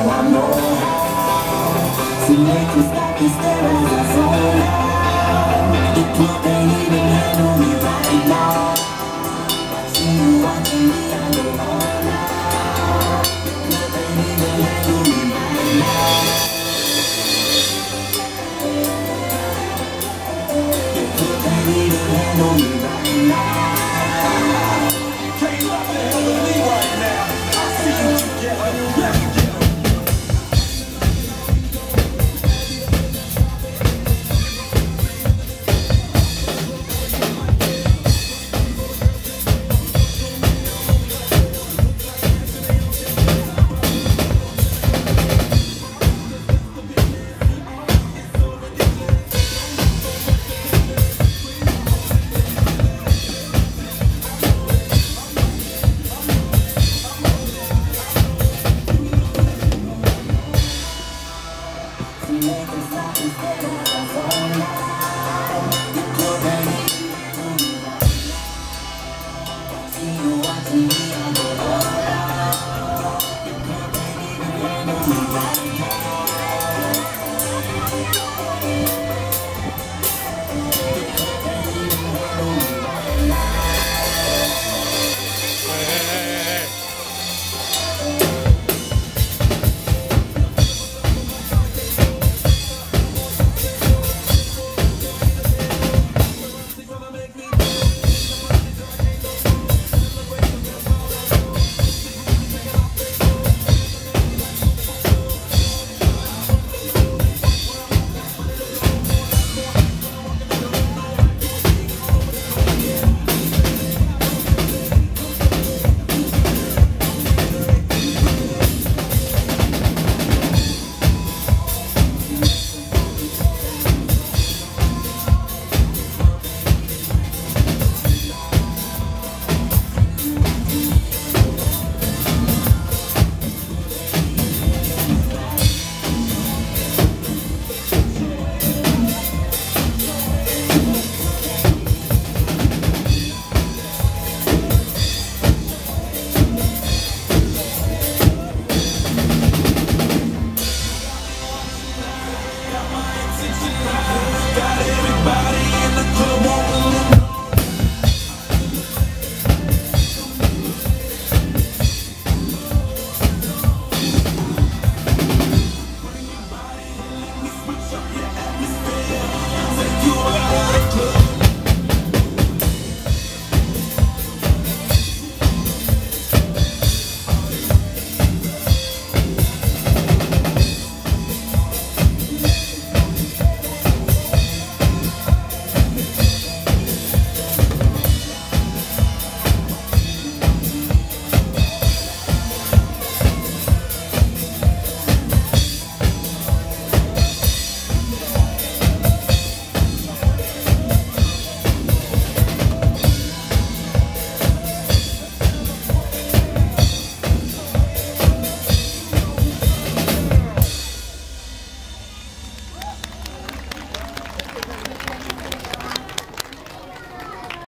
amor Se me custar que estrelas as ondas Make it stop instead of